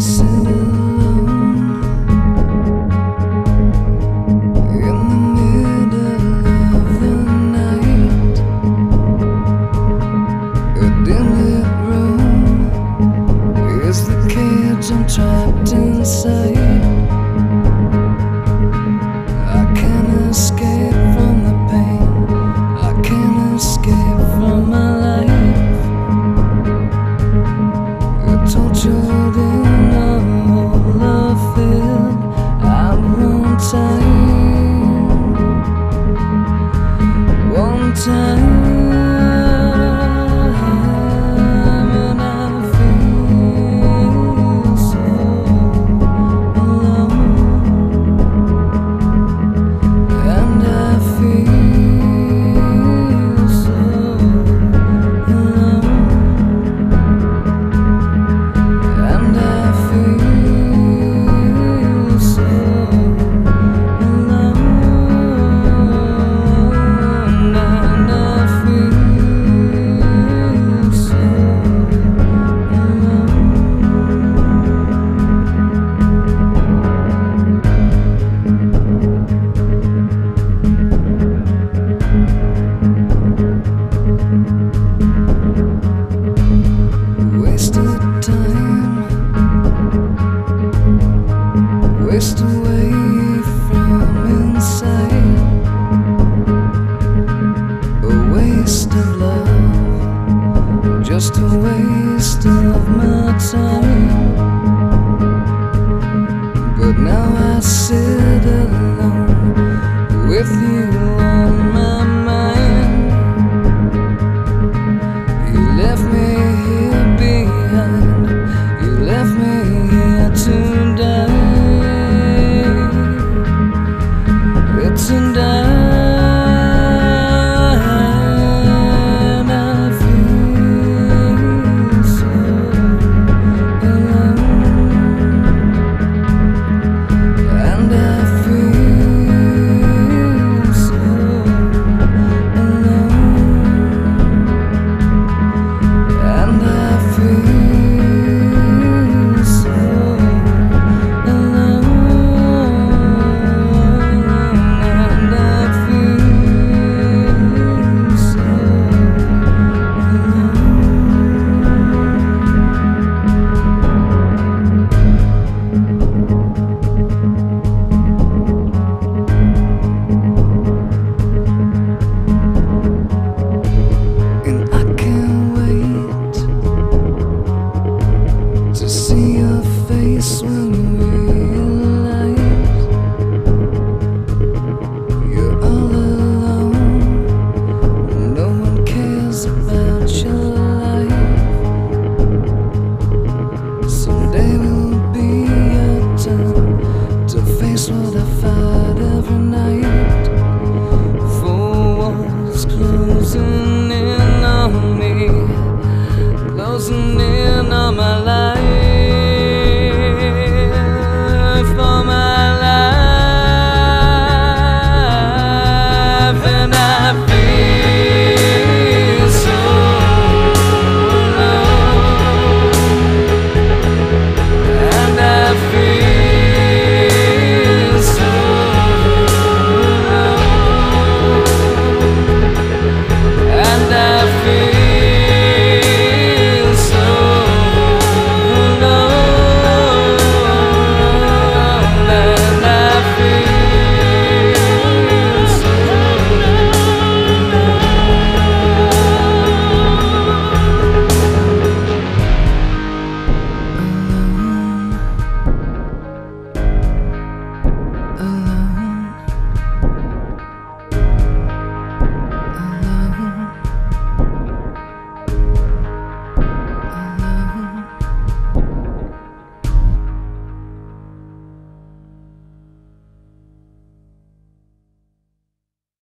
myself. Now I sit alone with you. See your face